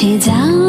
起早。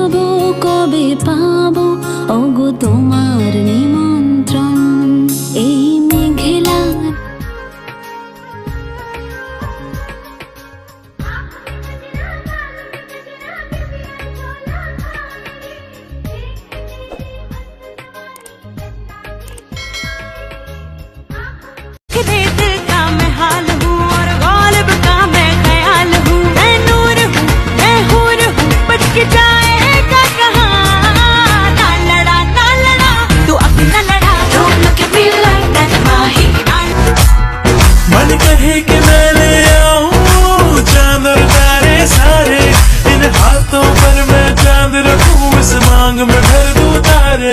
संग में दर्द उतारे।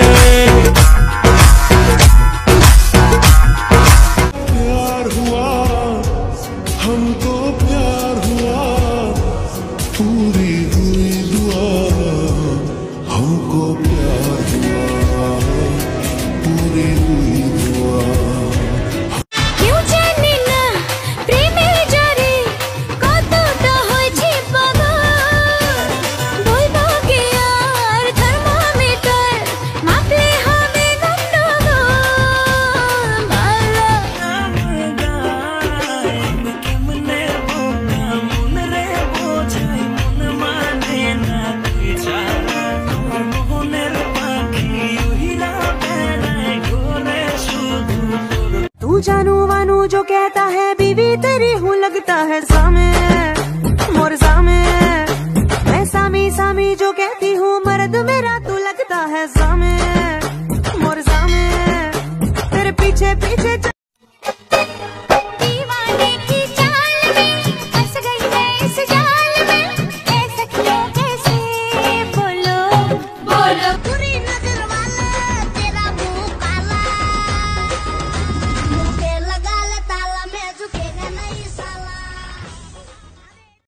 प्यार हुआ हमको जानू वानू जो कहता है बीवी तेरी हूँ लगता है सामने।